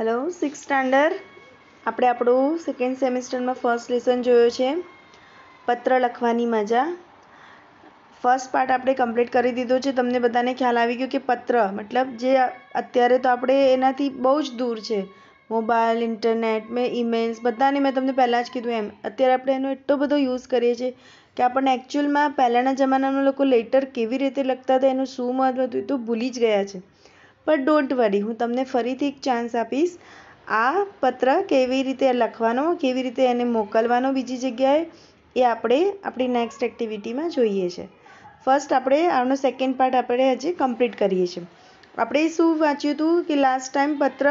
Hello six standard આપણે આપણું second સેમિસ્ટરમાં first lesson જોયો છે. પત્ર લખવાની મજા. ફર્સ્ટ પાર્ટ આપણે કમ્પ્લીટ કરી દીધો છે. તમને બધાને ખ્યાલ આવી ગયો કે પત્ર, મતલબ જે અત્યારે તો આપણે એનાથી બહુ જ દૂર છે. મોબાઈલ ઇન્ટરનેટ મેં ઈમેલ્સ બધાને મેં તમને પહેલાં જ કીધું એમ. અત્યારે આપણે એનો એટલો બધો યુઝ કરીએ છીએ કે આપણને એકચ્યુઅલમાં પહેલાંના જમાનામાં લોકો લેટર કેવી રીતે લખતા હતા, એનું શું મહત્વ હતું એ તો ભૂલી જ ગયા છે. પણ ડોન્ટ વરી હું તમને ફરીથી એક ચાન્સ આપીશ. આ પત્ર કેવી રીતે લખવાનો, કેવી રીતે એને મોકલવાનો બીજી જગ્યાએ, એ આપણે આપણી નેક્સ્ટ એક્ટિવિટીમાં જોઈએ છે. ફર્સ્ટ આપણે આનો સેકન્ડ પાર્ટ આપણે હજી કમ્પ્લીટ કરીએ છીએ. આપણે શું વાંચ્યું હતું કે લાસ્ટ ટાઈમ પત્ર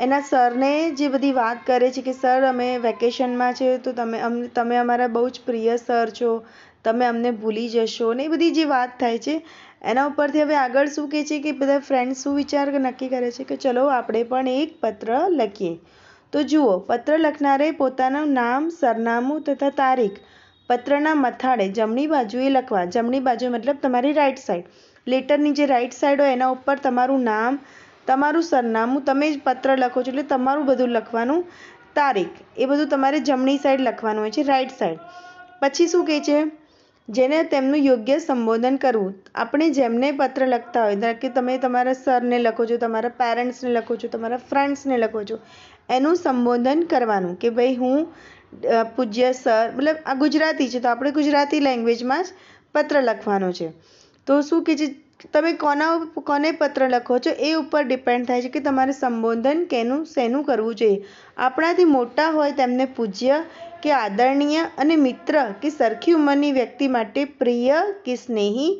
એના સરને જે બધી વાત કરે છે કે સર અમે વેકેશનમાં છે, તો તમે તમે અમારા બહુ જ પ્રિય સર છો. તમે અમને ભૂલી જશો. ને એ બધી જે વાત થાય છે એના ઉપરથી હવે આગળ શું કહે છે કે બધા ફ્રેન્ડ શું વિચાર નક્કી કરે છે કે ચલો આપણે પણ એક પત્ર લખીએ. તો જુઓ, પત્ર લખનારે પોતાનું નામ, સરનામું તથા તારીખ પત્રના મથાળે જમણી બાજુએ લખવા. જમણી બાજુ મતલબ તમારી રાઈટ સાઈડ લેટરની જે રાઈટ સાઈડ હોય એના ઉપર તમારું નામ, તમારું સરનામું, તમે જ પત્ર લખો છો એટલે તમારું બધું લખવાનું તારીખ. એ બધું તમારે જમણી સાઈડ લખવાનું હોય છે રાઈટ સાઈડ પછી શું કહે છે? જેને તેમનું યોગ્ય સંબોધન કરવું. આપણે જેમને પત્ર લખતા હોય, ધારો કે તમે તમારા સરને લખો છો, તમારા પેરેન્ટ્સને લખો છો, તમારા ફ્રેન્ડ્સને લખો છો, એનું સંબોધન કરવાનું કે ભાઈ હું પૂજ્ય સર, મતલબ આ ગુજરાતી છે, તો આપણે ગુજરાતી લેંગ્વેજમાં જ પત્ર લખવાનો છે. તો શું કે છે, તમે કોના કોને પત્ર લખો છો, એ ઉપર ડિપેન્ડ થાય છે કે તમારે સંબોધન કેનું, શેનું કરવું જોઈએ. આપણાથી મોટા હોય તેમને પૂજ્ય કે આદરણીય અને મિત્ર કે સરખી ઉંમરની વ્યક્તિ માટે પ્રિય કે સ્નેહી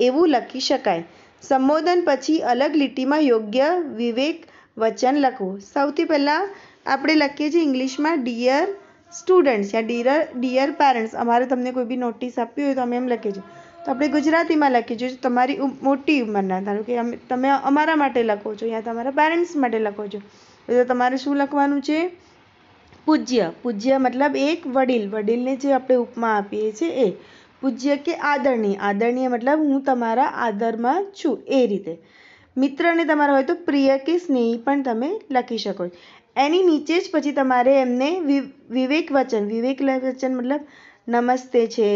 એવું લખી શકાય. સંબોધન પછી અલગ લીટીમાં યોગ્ય વિવેક વચન લખવું. સૌથી પહેલાં આપણે લખીએ છીએ ઇંગ્લિશમાં ડિયર સ્ટુડન્ટ્સ યા ડિયર ડિયર પેરેન્ટ્સ અમારે તમને કોઈ બી નોટિસ આપવી હોય તો અમે એમ લખીએ છીએ. તો આપણે ગુજરાતીમાં લખી જોઈએ તમારી મોટી ઉંમરના ધારો કે તમે અમારા માટે લખો છો યા તમારા પેરેન્ટ્સ માટે લખો છો. તો તમારે શું લખવાનું છે? પૂજ્ય. પૂજ્ય મતલબ એક વડીલ. વડીલને જે આપણે ઉપમા આપીએ છીએ એ. પૂજ્ય કે આદરણીય. આદરણીય મતલબ હું તમારા આદરમાં છું એ રીતે. મિત્રને તમારા હોય તો પ્રિય કે સ્નેહી પણ તમે લખી શકો એની નીચે જ પછી તમારે એમને વિવેક વચન. વિવેક વચન મતલબ નમસ્તે છે,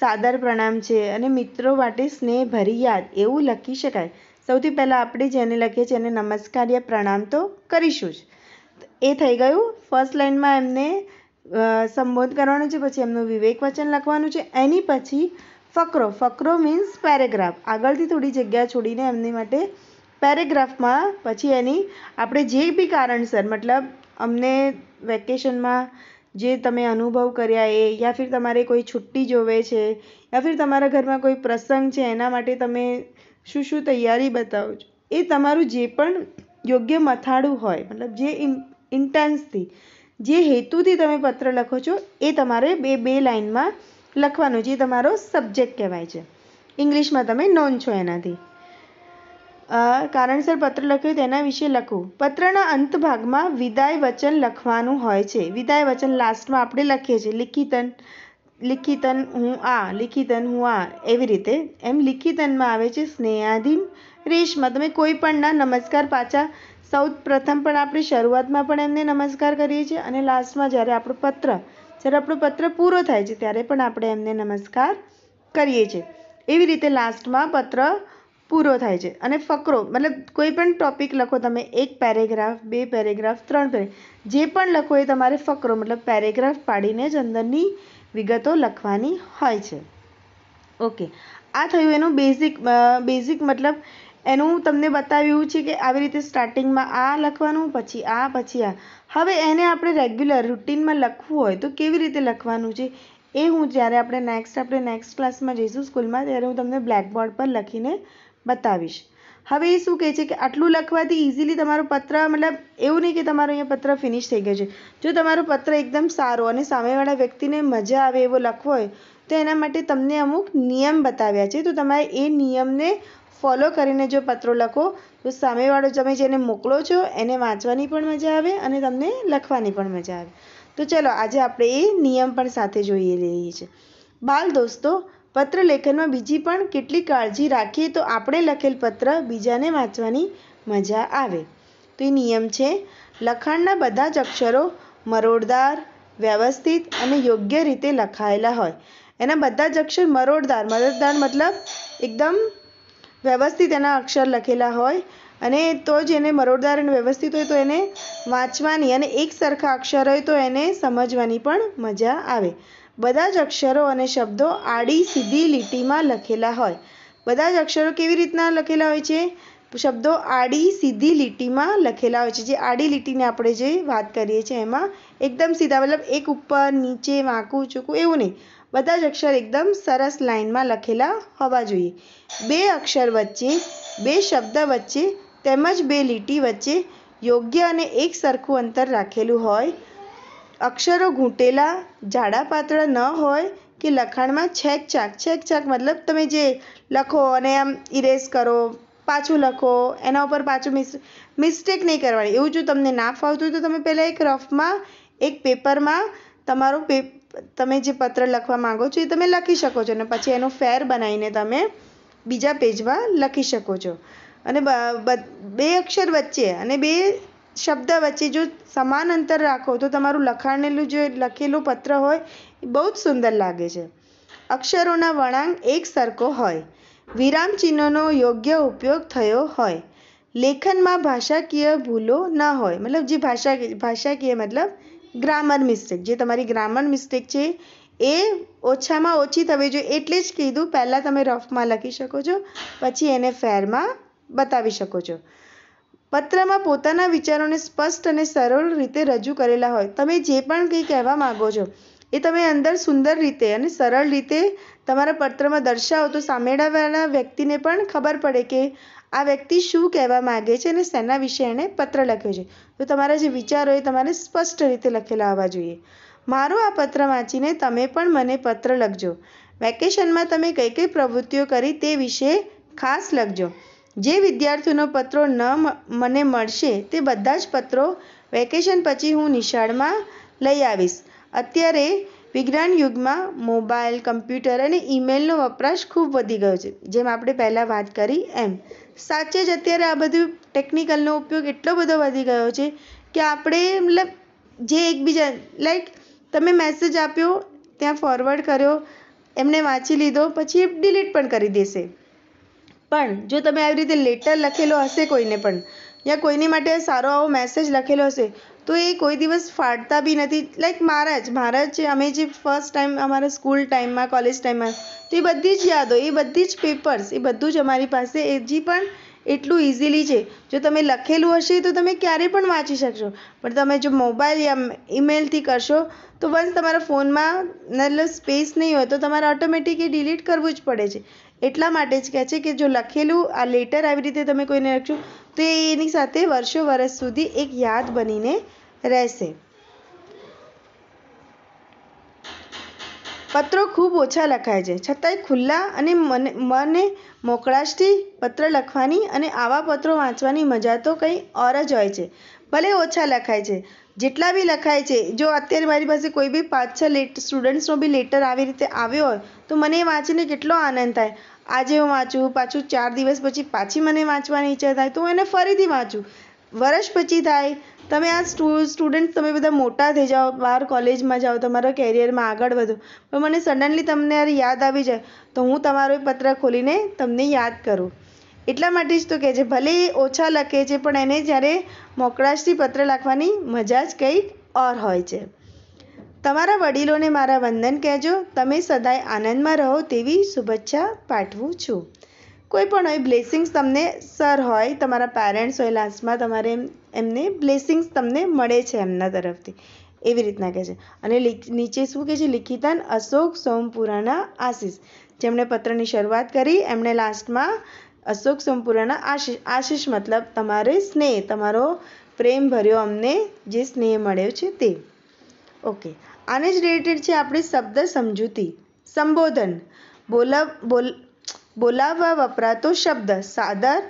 સાદર પ્રણામ છે અને મિત્રો માટે સ્નેહ ભરી યાદ. એવું લખી શકાય. સૌથી પહેલાં આપણે જેને લખીએ છીએ એને નમસ્કાર યા પ્રણામ તો કરીશું જ. એ થઈ ગયું. ફર્સ્ટ લાઇનમાં એમને સંબોધ કરવાનું છે, પછી એમનું વિવેક વચન લખવાનું છે, એની પછી ફકરો. ફકરો મીન્સ પેરેગ્રાફ આગળથી થોડી જગ્યા છોડીને એમની માટે પેરેગ્રાફમાં પછી એની, આપણે જે બી કારણસર મતલબ અમને વેકેશનમાં જે તમે અનુભવ કર્યા એ, યા ફિર તમારે કોઈ છુટ્ટી જોવે છે, યા ફિર તમારા ઘરમાં કોઈ પ્રસંગ છે, એના માટે તમે શું શું તૈયારી બતાવો છો, એ તમારું જે પણ યોગ્ય મથાળું હોય, મતલબ જે ઇન્ટેન્સથી જે હેતુથી તમે પત્ર લખો છો, એ તમારે બે બે લાઇનમાં લખવાનું, જે તમારો સબ્જેક્ટ કહેવાય છે. ઇંગ્લિશમાં તમે નોન છો એનાથી. કારણસર પત્ર લખ્યું તેના વિશે લખવું પત્રના અંત ભાગમાં વિદાય વચન લખવાનું હોય છે. વિદાય વચન લાસ્ટમાં આપણે લખીએ છીએ, લિખિતન લિખિતન હું આ, લિખિતન હું આ, એવી રીતે. એમ લિખિતનમાં આવે છે, સ્નેહાધીન રેશમાં. તમે કોઈ પણના નમસ્કાર પાછા સૌ પ્રથમ પણ આપણે શરૂઆતમાં પણ એમને નમસ્કાર કરીએ છીએ અને લાસ્ટમાં જ્યારે આપણો પત્ર, જ્યારે આપણો પત્ર પૂરો થાય છે, ત્યારે પણ આપણે એમને નમસ્કાર કરીએ છીએ. એવી રીતે લાસ્ટમાં પત્ર પૂરો થાય છે અને ફકરો, મતલબ કોઈ પણ ટોપિક લખો તમે, એક પેરેગ્રાફ, બે પેરેગ્રાફ, ત્રણ પેરે જે પણ લખો એ તમારે ફકરો, મતલબ પેરેગ્રાફ પાડીને જ અંદરની વિગતો લખવાની હોય છે. ઓકે. આ થયું એનું બેઝિક બેઝિક મતલબ એનું તમને બતાવ્યું છે કે આવી રીતે સ્ટાર્ટિંગમાં આ લખવાનું, પછી આ પછી આ. હવે એને આપણે રેગ્યુલર રૂટીનમાં લખવું હોય તો કેવી રીતે લખવાનું છે? એ હું જ્યારે આપણે નેક્સ્ટ આપણે નેક્સ્ટ ક્લાસમાં જઈશું સ્કૂલમાં, ત્યારે હું તમને બ્લેકબોર્ડ પર લખીને બતાવીશ. હવે એ શું કહે છે કે આટલું લખવાથી ઇઝીલી તમારો પત્ર, મતલબ એવું નહીં કે તમારો અહીંયા પત્ર ફિનિશ થઈ ગયો છે. જો તમારો પત્ર એકદમ સારો અને સામેવાળા વ્યક્તિને મજા આવે એવો લખવો હોય, તો એના માટે તમને અમુક નિયમ બતાવ્યા છે. તો તમારે એ નિયમને ફોલો કરીને જો પત્રો લખો, તો સામેવાળો તમે જેને મોકલો છો, એને વાંચવાની પણ મજા આવે અને તમને લખવાની પણ મજા આવે. તો ચલો, આજે આપણે એ નિયમ પણ સાથે જોઈએ લઈએ છીએ. બાલ દોસ્તો, પત્ર લેખનમાં બીજી પણ કેટલી કાળજી રાખીએ તો આપણે લખેલ પત્ર બીજાને વાંચવાની મજા આવે. તો એ નિયમ છે, લખાણના બધા જ અક્ષરો મરોડદાર, વ્યવસ્થિત અને યોગ્ય રીતે લખાયેલા હોય. એના બધા જ અક્ષર મરોડદાર મરોડદાર મતલબ એકદમ વ્યવસ્થિત એના અક્ષર લખેલા હોય અને તો જ એને મરોડદાર અને વ્યવસ્થિત હોય તો એને વાંચવાની અને એક સરખા અક્ષર હોય તો એને સમજવાની પણ મજા આવે. બધા જ અક્ષરો અને શબ્દો આડી સીધી લીટીમાં લખેલા હોય. બધા જ અક્ષરો કેવી રીતના લખેલા હોય છે? શબ્દો આડી સીધી લીટીમાં લખેલા હોય છે. જે આડી લીટીને આપણે જે વાત કરીએ છીએ એમાં એકદમ સીધા, મતલબ એક ઉપર નીચે વાંકું, ચૂકું એવું નહીં. બધા જ અક્ષર એકદમ સરસ લાઇનમાં લખેલા હોવા જોઈએ. બે અક્ષર વચ્ચે, બે શબ્દ વચ્ચે તેમજ બે લીટી વચ્ચે યોગ્ય અને એક સરખું અંતર રાખેલું હોય. અક્ષરો ઘૂંટેલા જાડા પાતળા ન હોય કે લખાણમાં છેક છાક છેક છાક મતલબ તમે જે લખો અને આમ ઇરેઝ કરો, પાછું લખો, એના ઉપર પાછું મિસ મિસ્ટેક નહીં કરવાની. એવું જો તમને ના ફાવતું તો તમે પહેલાં એક રફમાં એક પેપરમાં તમારું પે તમે જે પત્ર લખવા માંગો છો એ તમે લખી શકો છો અને પછી એનો ફેર બનાવીને તમે બીજા પેજમાં લખી શકો છો. અને બે અક્ષર વચ્ચે અને બે શબ્દ વચ્ચે જો સમાન અંતર રાખો તો તમારું લખાણેલું જે લખેલું પત્ર હોય એ બહુ જ સુંદર લાગે છે. અક્ષરોના વળાંક એક સરખો હોય. વિરામ ચિહ્નોનો યોગ્ય ઉપયોગ થયો હોય. લેખનમાં ભાષાકીય ભૂલો ન હોય. મતલબ જે ભાષા, ભાષાકીય મતલબ ગ્રામર મિસ્ટેક જે તમારી ગ્રામર મિસ્ટેક છે, એ ઓછામાં ઓછી થવી જોઈએ એટલે જ કીધું, પહેલાં તમે રફમાં લખી શકો છો, પછી એને ફેરમાં બતાવી શકો છો. પત્રમાં પોતાના વિચારોને સ્પષ્ટ અને સરળ રીતે રજૂ કરેલા હોય. તમે જે પણ કંઈ કહેવા માગો છો, એ તમે અંદર સુંદર રીતે અને સરળ રીતે તમારા પત્રમાં દર્શાવો. તો સામેવાળા વ્યક્તિને પણ ખબર પડે કે આ વ્યક્તિ શું કહેવા માગે છે અને શેના વિશે એણે પત્ર લખ્યો છે? તો તમારા જે વિચારો એ તમારે સ્પષ્ટ રીતે લખેલા હોવા જોઈએ. મારો આ પત્ર વાંચીને તમે પણ મને પત્ર લખજો. વેકેશનમાં તમે કઈ કઈ પ્રવૃત્તિઓ કરી તે વિશે ખાસ લખજો. જે વિદ્યાર્થીઓનો પત્રો ન મને મળશે તે બધા જ પત્રો વેકેશન પછી હું નિશાળમાં લઈ આવીશ. અત્યારે વિજ્ઞાન યુગમાં મોબાઈલ, કમ્પ્યુટર અને ઈમેલનો વપરાશ ખૂબ વધી ગયો છે. જેમ આપણે પહેલાં વાત કરી એમ. સાચે જ અત્યારે આ બધું ટેકનિકલનો ઉપયોગ એટલો બધો વધી ગયો છે કે આપણે મતલબ જે એકબીજા લાઈક તમે મેસેજ આપ્યો, ત્યાં ફોરવર્ડ કર્યો, એમને વાંચી લીધો, પછી એ ડિલીટ પણ કરી દેશે. પણ જો તમે આવી રીતે લેટર લખેલો હશે કોઈને પણ યા કોઈની માટે સારો આવો મેસેજ લખેલો હશે, તો એ કોઈ દિવસ ફાટતા બી નથી. લાઈક મારા જ મારા જે અમે જે ફર્સ્ટ ટાઈમ અમારા સ્કૂલ ટાઈમમાં કોલેજ ટાઈમમાં તો એ બધી જ યાદો, એ બધી જ પેપર્સ એ બધું જ અમારી પાસે હજી પણ એટલું ઇઝીલી છે. જો તમે લખેલું હશે તો તમે ક્યારે પણ વાંચી શકશો. પણ તમે જો મોબાઈલ યા ઈમેલથી કરશો તો વન્સ તમારા ફોનમાં મતલબ સ્પેસ નહીં હોય તો તમારે ઓટોમેટિક એ ડિલીટ કરવું જ પડે છે. એટલા માટે જ કહે છે કે જો લખેલું આ લેટર આવી રીતે તમે કોઈને લખશો તો એ એની સાથે વર્ષો વર્ષ સુધી એક યાદ બનીને રહેશે. પત્રો ખૂબ ઓછા લખાય છે. છતાંય ખુલ્લા અને મને મને મોકળાશથી પત્ર લખવાની અને આવા પત્રો વાંચવાની મજા તો કંઈ ઓર જ હોય છે. ભલે ઓછા લખાય છે. જેટલા બી લખાય છે. જો અત્યારે મારી પાસે કોઈ બી પાંચ છ લેટ, સ્ટુડન્ટ્સનો બી લેટર આવી રીતે આવ્યો હોય, તો મને એ વાંચીને કેટલો આનંદ થાય. આજે હું વાંચું, પાછું ચાર દિવસ પછી પાછી મને વાંચવાની ઈચ્છા થાય, તો હું એને ફરીથી વાંચું. વર્ષ પછી થાય. તમે આ સ્ટુડન્ટ તમે બધા મોટા થઈ જાઓ બહાર કોલેજમાં જાઓ, તમારા કેરિયરમાં આગળ વધો. પણ મને સડનલી તમને યાદ આવી જાય, તો હું તમારો એ પત્ર ખોલીને તમને યાદ કરું. એટલા માટે જ તો કહે છે, ભલે ઓછા લખે છે, પણ એને જ્યારે મોકળાશથી પત્ર લખવાની મજા જ કંઈક ઓર હોય છે. તમારા વડીલોને મારા વંદન કહેજો. તમે સદાય આનંદમાં રહો તેવી શુભેચ્છા પાઠવું છું. કોઈ પણ હોય બ્લેસિંગ્સ તમને સર હોય, તમારા પેરેન્ટ્સ હોય લાસ્ટમાં તમારે એમને બ્લેસિંગ્સ તમને મળે છે એમના તરફથી, એવી રીતના કહે છે. અને નીચે શું કહે છે? લિખિતાન અશોક સોમપુરાના આશીષ. જેમણે પત્રની શરૂઆત કરી, એમણે લાસ્ટમાં અશોક સોમપુરાના આશીષ આશીષ મતલબ તમારે સ્નેહ, તમારો પ્રેમ ભર્યો અમને જે સ્નેહ મળ્યો છે તે. ઓકે. આને જ રિલેટેડ છે આપણી શબ્દ સમજૂતી, સંબોધન. બોલ બોલ બોલાવવા વપરાતો શબ્દ, સાદર,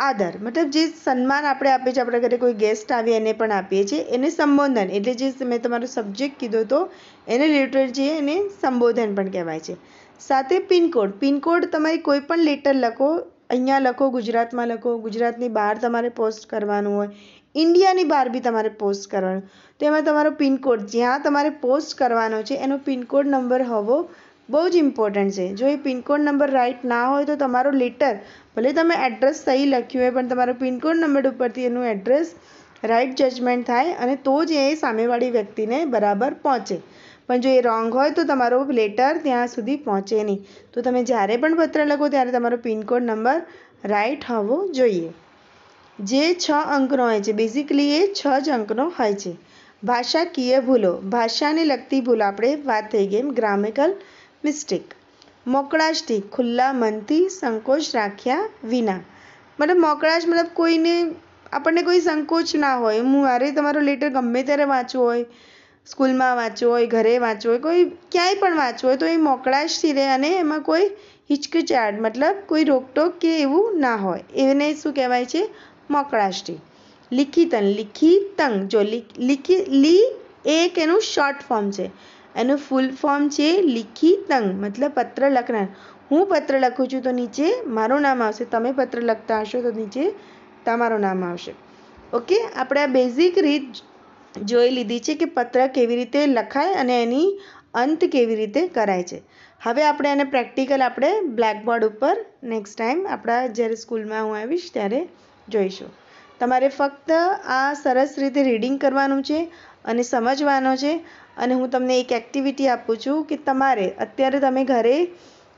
આદર. મતલબ જે સન્માન આપણે આપીએ છીએ, આપણા ઘરે કોઈ ગેસ્ટ આવે એને પણ આપીએ છીએ, એને સંબોધન. એટલે જે મેં તમારો સબ્જેક્ટ કીધો હતો એને રિલેટેડ છે એને સંબોધન પણ કહેવાય છે. સાથે પિનકોડ. પિનકોડ તમારી કોઈ પણ લેટર લખો, અહીંયા લખો, ગુજરાતમાં લખો, ગુજરાતની બહાર તમારે પોસ્ટ કરવાનું હોય, ઇન્ડિયાની બહાર બી તમારે પોસ્ટ કરવાનું. તો એમાં તમારો પિનકોડ, જ્યાં તમારે પોસ્ટ કરવાનો છે, એનો પિનકોડ નંબર હોવો બહુ જ ઇમ્પોર્ટન્ટ છે. જો એ પિનકોડ નંબર રાઇટ ના હોય તો તમારો લેટર ભલે તમે એડ્રેસ સહી લખ્યું હોય, પણ તમારો પિનકોડ નંબર ઉપરથી એનું એડ્રેસ રાઈટ જજમેન્ટ થાય અને તો જ એ સામેવાળી વ્યક્તિને બરાબર પહોંચે. પણ જો એ રોંગ હોય તો તમારો લેટર ત્યાં સુધી પહોંચે નહીં. તો તમે જ્યારે પણ પત્ર લખો ત્યારે તમારો પિનકોડ નંબર રાઈટ હોવો જોઈએ. જે છ અંકનો હોય છે બેઝિકલી એ છ જ અંકનો હોય છે. ભાષાકીય ભૂલો, ભાષાને લગતી ભૂલ આપણે વાત થઈ ગઈ ગ્રામેકલ મિસ્ટેક. મોકળાશથી ખુલ્લા મનથી સંકોચ રાખ્યા વિના. મતલબ મોકળાશ મતલબ કોઈને, આપણને કોઈ સંકોચ ના હોય. હું મારે તમારો લેટર ગમે ત્યારે વાંચવો હોય, સ્કૂલમાં વાંચવો હોય, ઘરે વાંચવો હોય, કોઈ ક્યાંય પણ વાંચવો હોય તો એ મોકળાશથી રહે અને એમાં કોઈ હિચકિચાટ, મતલબ કોઈ રોકટોક કે એવું ના હોય. એને શું કહેવાય છે? મોકળાશથી. લિખિતન લિખિતંગ. જો લિખી, લી એક એનું શોર્ટ ફોર્મ છે. એનું ફૂલ ફોર્મ છે લિખિતંગ મતલબ પત્ર લખનાર. હું પત્ર લખું છું તો નીચે મારું નામ આવશે, તમે પત્ર લખતા હશો તો નીચે તમારું નામ આવશે. ઓકે? આપણે આ બેઝિક રીત જોઈ લીધી છે કે પત્ર કેવી રીતે લખાય અને એની અંત કેવી રીતે કરાય છે. હવે આપણે એને પ્રેક્ટિકલ આપણે બ્લેકબોર્ડ ઉપર નેક્સ્ટ ટાઈમ આપણા જ્યારે સ્કૂલમાં હું આવીશ ત્યારે જોઈશું. તમારે ફક્ત આ સરસ રીતે રીડિંગ કરવાનું છે અને સમજવાનો છે. અને હું તમને એક એક્ટિવિટી આપું છું કે તમારે અત્યારે તમે ઘરે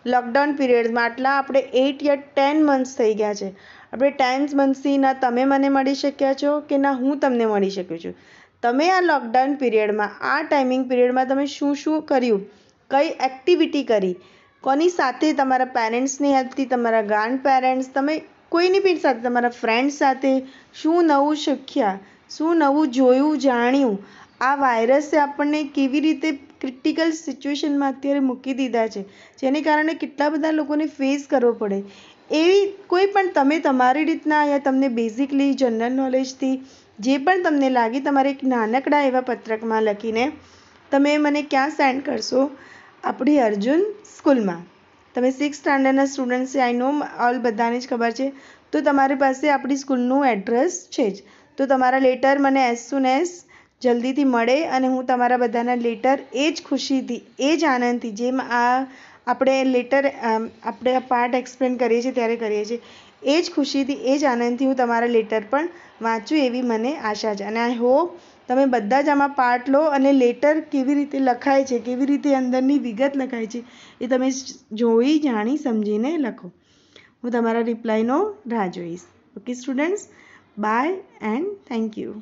લોકડાઉન પીરિયડમાં આટલા આપણે એઇટ યર ટેન મંથ્સ થઈ ગયા છે. આપણે ટેન મંથ્સથી ના તમે મને મળી શક્યા છો કે ના હું તમને મળી શકું છું? તમે આ લોકડાઉન પીરિયડમાં આ ટાઈમિંગ પીરિયડમાં તમે શું શું કર્યું? કઈ એક્ટિવિટી કરી? કોની સાથે તમારા પેરેન્ટ્સની હેલ્પથી તમારા ગ્રાન્ડ પેરેન્ટ્સ તમે કોઈની પણ સાથે, તમારા ફ્રેન્ડ્સ સાથે શું નવું શીખ્યા? શું નવું જોયું, જાણ્યું? આ વાયરસે આપણને કેવી રીતે ક્રિટિકલ સિચ્યુએશનમાં અત્યારે મૂકી દીધા છે? જેને કારણે કેટલા બધા લોકોને ફેસ કરવો પડે. એવી કોઈ પણ તમે તમારી રીતના યા તમને બેઝિકલી જનરલ નોલેજથી જે પણ તમને લાગે તમારે એક નાનકડા એવા પત્રકમાં લખીને તમે મને ક્યાં સેન્ડ કરશો? આપણી અર્જુન સ્કૂલમાં. તમે સિક્સ સ્ટાન્ડર્ડના સ્ટુડન્ટ છે આઈ નો ઓલ બધાને જ ખબર છે. તો તમારી પાસે આપણી સ્કૂલનું એડ્રેસ છે જ. તો તમારા લેટર મને એઝ સુન એઝ જલ્દીથી મળે અને હું તમારા બધાના લેટર એ જ ખુશીથી, એ જ આનંદથી, જેમ આ આપણે લેટર આપણે પાર્ટ એક્સપ્લેન કરીએ છીએ, ત્યારે કરીએ છીએ, એ જ ખુશીથી, એ જ આનંદથી હું તમારા લેટર પણ વાંચું એવી મને આશા છે. અને આઈ હોપ તમે બધા જ આમાં પાર્ટ લો અને લેટર કેવી રીતે લખાય છે, કેવી રીતે અંદરની વિગત લખાય છે, એ તમે જોઈ, જાણી, સમજીને લખો. હું તમારા રિપ્લાયનો રાહ જોઈશ. Okay students bye and thank you